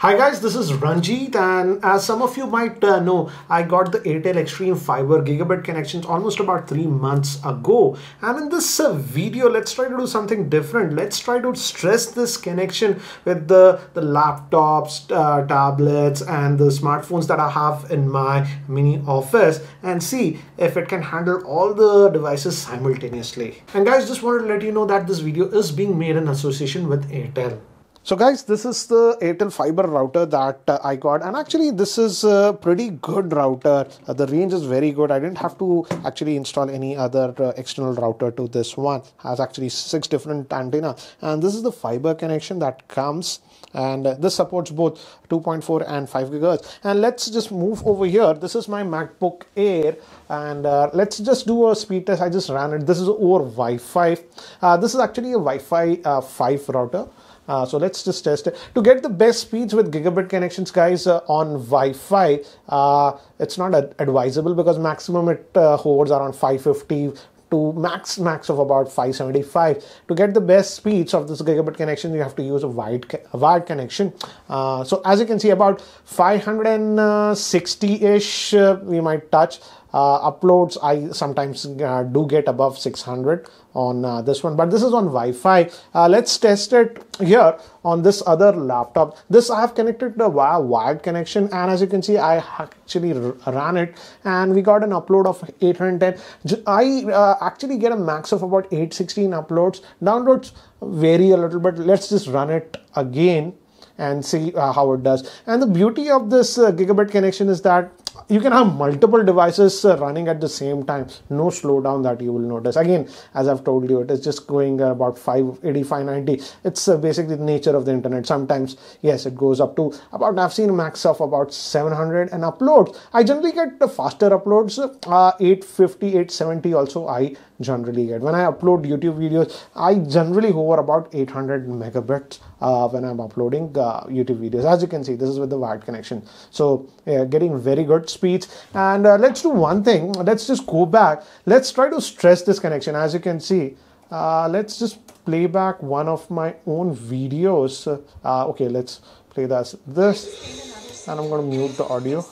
Hi guys, this is Ranjit and as some of you might uh, know, I got the Airtel Xstream Fiber Gigabit connections almost about 3 months ago. And in this uh, video, let's try to do something different. Let's try to stress this connection with the, the laptops, uh, tablets and the smartphones that I have in my mini office and see if it can handle all the devices simultaneously. And guys, just wanted to let you know that this video is being made in association with Airtel. So guys, this is the Airtel fiber router that uh, I got. And actually this is a pretty good router. Uh, the range is very good. I didn't have to actually install any other uh, external router to this one. Has actually six different antenna. And this is the fiber connection that comes. And this supports both 2.4 and 5 gigahertz. And let's just move over here. This is my macbook air. And uh, let's just do a speed test. I just ran it. This is over wi-fi. Uh, this is actually a wi-fi uh, 5 router uh, so let's just test it. To get the best speeds with gigabit connections, guys, uh, on Wi-Fi, uh, it's not ad advisable because maximum it uh, holds around 550 to max max of about 575 to get the best speeds of this gigabit connection you have to use a wired a wired connection. Uh, so as you can see about 560 ish uh, we might touch uploads I sometimes uh, do get above 600 on uh, this one but this is on Wi-Fi. Uh, let's test it here on this other laptop. This I have connected the via wired connection and as you can see I actually ran it and we got an upload of 810 I uh, actually get a max of about 816 uploads. Downloads vary a little bit let's just run it again and see uh, how it does. And the beauty of this uh, gigabit connection is that you can have multiple devices uh, running at the same time. No slowdown that you will notice. Again as i've told you it is just going about 580 590 it's uh, basically the nature of the internet. Sometimes yes it goes up to about i've seen max of about 700 and uploads. I generally get the faster uploads uh, 850 870 also i generally get. When i upload youtube videos i generally hover about 800 megabits uh, when i'm uploading uh, youtube videos. As you can see this is with the wired connection. So getting very good speeds and uh, let's do one thing. Let's just go back. Let's try to stress this connection. As you can see uh, let's just play back one of my own videos. Okay let's play this. This and I'm going to mute the audio.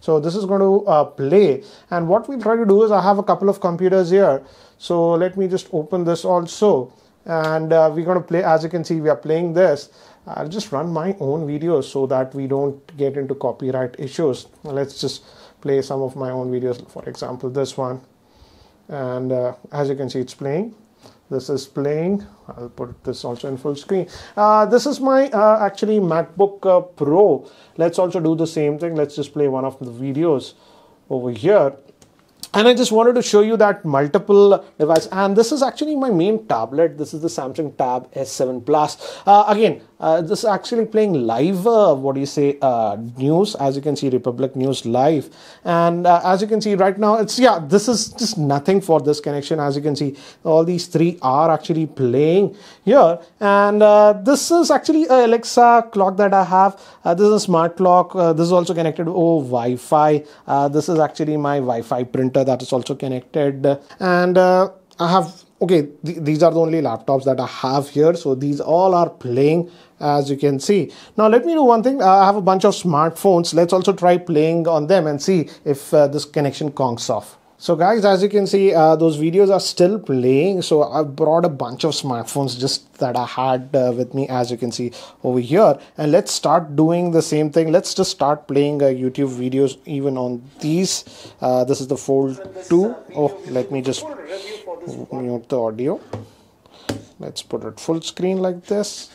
So this is going to uh, play. And what we try to do is I have a couple of computers here. So let me just open this also and uh, we're going to play as you can see we are playing this I'll just run my own videos so that we don't get into copyright issues. Let's just play some of my own videos, for example, this one. And uh, as you can see, it's playing. This is playing. I'll put this also in full screen. Uh, this is my uh, actually MacBook uh, Pro. Let's also do the same thing. Let's just play one of the videos over here and I just wanted to show you that multiple device and this is actually my main tablet. This is the Samsung Tab S7 Plus. Uh, again uh, this is actually playing live uh, what do you say uh, news. As you can see Republic News live. And uh, as you can see right now it's yeah this is just nothing for this connection. As you can see all these three are actually playing here. And uh, this is actually a Alexa clock that I have. This is a smart clock. This is also connected to oh, Wi-Fi this is actually my Wi-Fi printer that is also connected. And uh, I have okay th these are the only laptops that I have here. So these all are playing as you can see. Now let me do one thing. I have a bunch of smartphones. Let's also try playing on them and see if uh, this connection conks off so guys, as you can see, uh, those videos are still playing. So I brought a bunch of smartphones just that I had uh, with me, as you can see over here. And let's start doing the same thing. Let's just start playing uh, YouTube videos even on these. Uh, this is the Fold 2. Oh, let me just mute the audio. Let's put it full screen like this.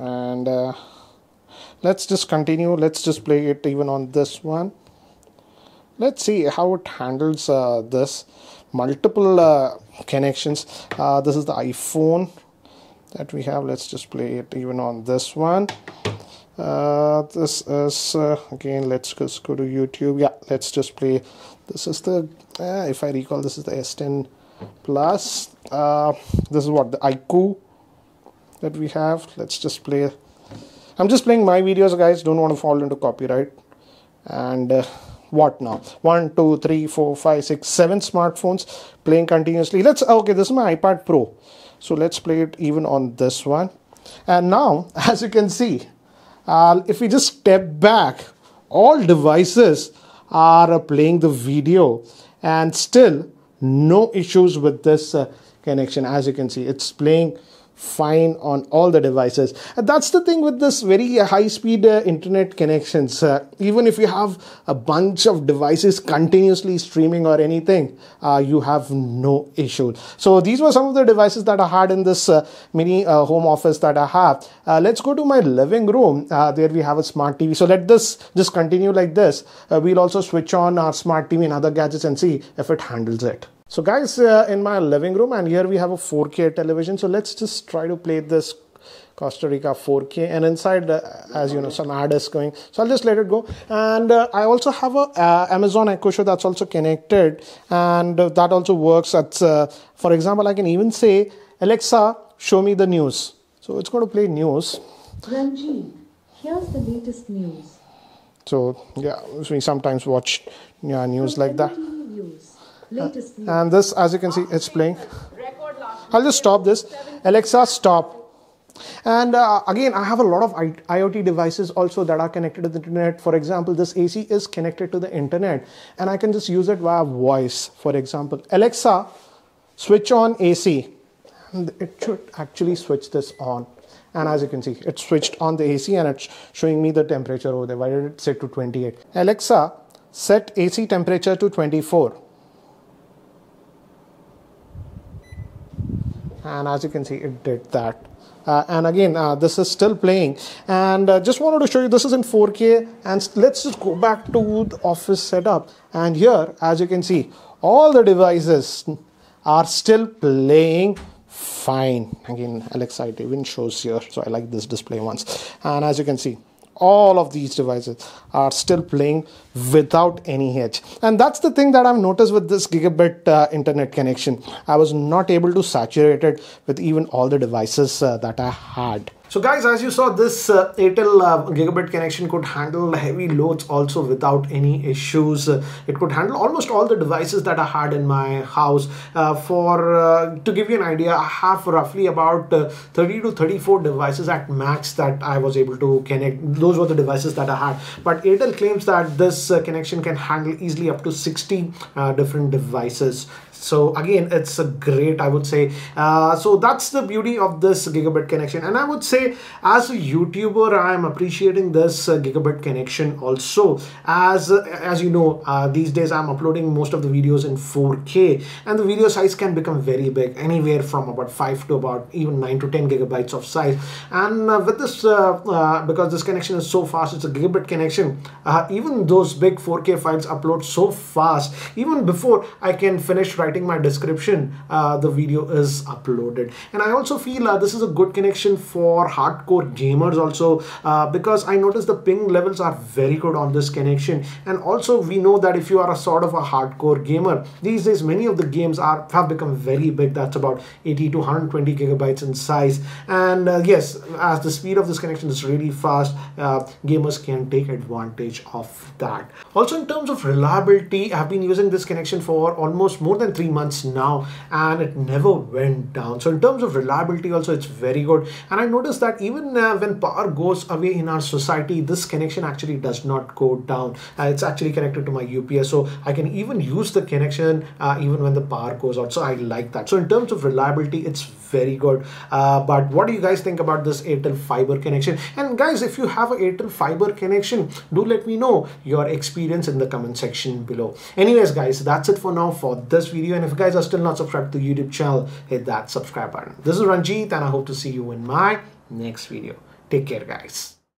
And uh, let's just continue. Let's just play it even on this one let's see how it handles uh, this multiple uh, connections. Uh, this is the iphone that we have. Let's just play it even on this one. Uh, this is uh, again let's just go to youtube. Yeah let's just play. This is the uh, if i recall this is the s10 plus. This is what the iQOO that we have. Let's just play. I'm just playing my videos guys. Don't want to fall into copyright. And what now? One two three four five six seven smartphones playing continuously. Let's okay this is my ipad pro. So let's play it even on this one. And now as you can see uh, if we just step back all devices are playing the video. And still no issues with this uh, connection. As you can see it's playing fine on all the devices. And that's the thing with this very high speed uh, internet connections uh, even if you have a bunch of devices continuously streaming or anything uh, you have no issue. so these were some of the devices that i had in this uh, mini uh, home office that i have. Uh, let's go to my living room. There we have a smart tv so let this just continue like this. We'll also switch on our smart tv and other gadgets and see if it handles it so guys, uh, in my living room and here we have a 4K television. So let's just try to play this Costa Rica 4K and inside uh, as you know some ad is going. So I'll just let it go. And uh, I also have a uh, Amazon Echo Show that's also connected. And uh, that also works that's uh, for example I can even say Alexa show me the news. So it's going to play news. Ranjit here's the latest news. So yeah we sometimes watch yeah, news like that Latest and this, as you can see, it's playing. I'll just stop this. Alexa, stop. And uh, again, I have a lot of IoT devices also that are connected to the internet. For example, this AC is connected to the internet and I can just use it via voice. For example, Alexa, switch on AC. And it should actually switch this on. And as you can see, it switched on the AC and it's showing me the temperature over there. Why did it set to 28? Alexa, set AC temperature to 24. And as you can see it did that. Uh, and again uh, this is still playing. And uh, just wanted to show you this is in 4k and let's just go back to the office setup. And here as you can see all the devices are still playing fine. Again alexa it even shows here. So i like this display once. And as you can see all of these devices are still playing without any hitch. And that's the thing that I've noticed with this gigabit uh, internet connection. I was not able to saturate it with even all the devices uh, that I had. So guys, as you saw, this uh, Airtel uh, gigabit connection could handle heavy loads also without any issues. It could handle almost all the devices that I had in my house. Uh, for uh, To give you an idea, I have roughly about uh, 30 to 34 devices at max that I was able to connect. Those were the devices that I had. But Airtel claims that this connection can handle easily up to 60 different devices so again it's a great i would say so that's the beauty of this gigabit connection and i would say as a youtuber i am appreciating this uh, gigabit connection also as uh, as you know uh, these days i'm uploading most of the videos in 4k and the video size can become very big anywhere from about 5 to about even 9 to 10 gigabytes of size and uh, with this uh, because this connection is so fast it's a gigabit connection even those big 4k files upload so fast even before i can finish writing my description, uh, the video is uploaded. And I also feel uh, this is a good connection for hardcore gamers also uh, because I notice the ping levels are very good on this connection. And also we know that if you are a sort of a hardcore gamer, these days many of the games are have become very big. That's about 80 to 120 gigabytes in size. And uh, yes, as the speed of this connection is really fast, uh, gamers can take advantage of that. Also in terms of reliability, I've been using this connection for almost more than three months now and it never went down. So in terms of reliability also it's very good. And I noticed that even uh, when power goes away in our society, this connection actually does not go down. Uh, it's actually connected to my UPS. So I can even use the connection uh, even when the power goes out. So I like that. So in terms of reliability, it's very good. Uh, but what do you guys think about this Airtel fiber connection? And guys, if you have an Airtel fiber connection, do let me know your experience in the comment section below. Anyways, guys, that's it for now for this video. And if you guys are still not subscribed to YouTube channel, hit that subscribe button. This is Ranjit and I hope to see you in my next video. Take care guys.